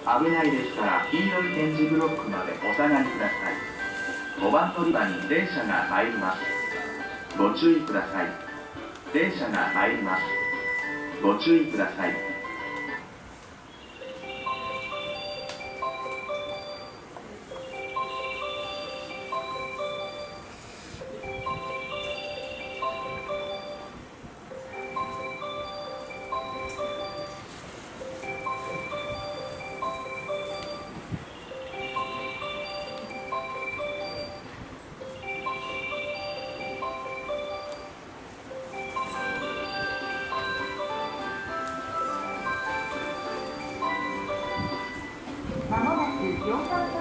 危ないでしたら黄色い点字ブロックまでお下がりください。5番乗り場に電車が参ります。ご注意ください。電車が参ります。ご注意ください。なく